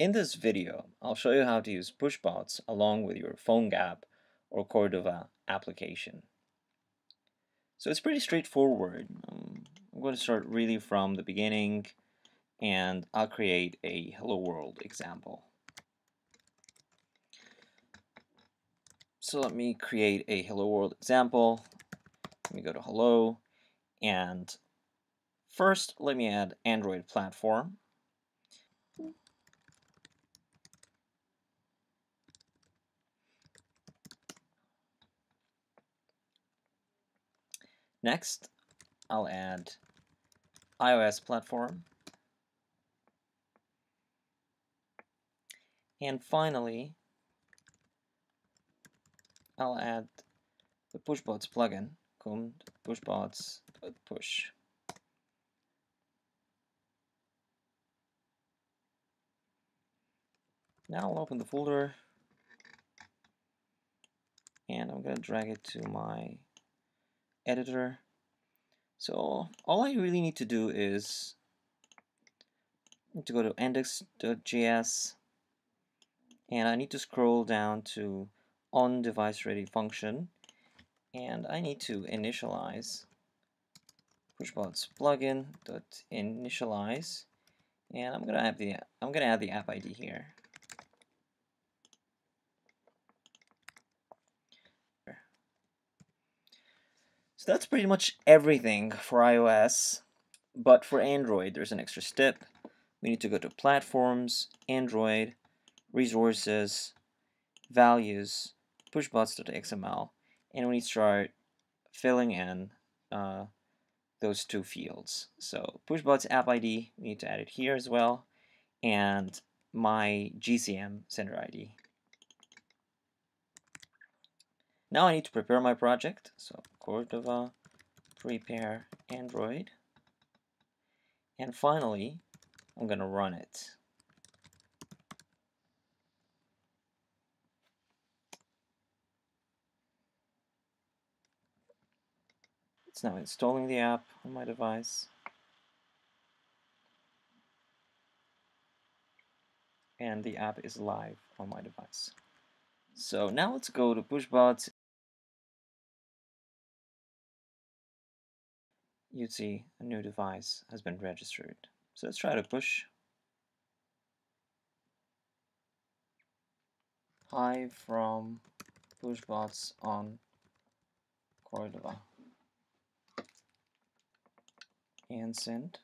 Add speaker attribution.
Speaker 1: In this video, I'll show you how to use pushbots along with your PhoneGap or Cordova application. So it's pretty straightforward. Um, I'm going to start really from the beginning and I'll create a Hello World example. So let me create a Hello World example. Let me go to Hello and first let me add Android platform. Next, I'll add iOS platform. And finally, I'll add the pushbots plugin, conda pushbots uh, push. Now I'll open the folder and I'm going to drag it to my editor. So all I really need to do is to go to index.js and I need to scroll down to on device ready function and I need to initialize pushbots plugin dot initialize and I'm gonna add the I'm gonna add the app ID here So that's pretty much everything for iOS, but for Android there's an extra step. We need to go to Platforms, Android, Resources, Values, pushbots.xml, and we need to start filling in uh, those two fields. So pushbots app ID, we need to add it here as well, and my GCM sender ID. Now I need to prepare my project. So Cordova prepare Android. And finally, I'm going to run it. It's now installing the app on my device. And the app is live on my device. So now let's go to pushbots you'd see a new device has been registered. So let's try to push. Hi from pushbots on Cordova and send.